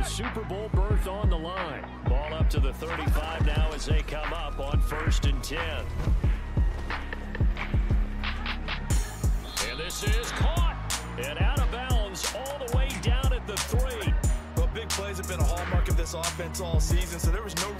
the Super Bowl berth on the line. Ball up to the 35 now as they come up on first and 10. And this is caught and out of bounds all the way down at the three. But big plays have been a hallmark of this offense all season, so there was no